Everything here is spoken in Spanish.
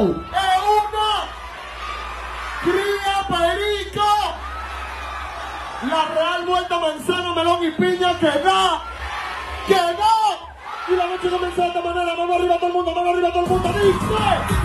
Perú es una cría perico. La Real Vuelta Manzana, Melón y Piña que da, que da. Y la noche comienza de esta manera, mano arriba todo el mundo, mano arriba todo el mundo, dice.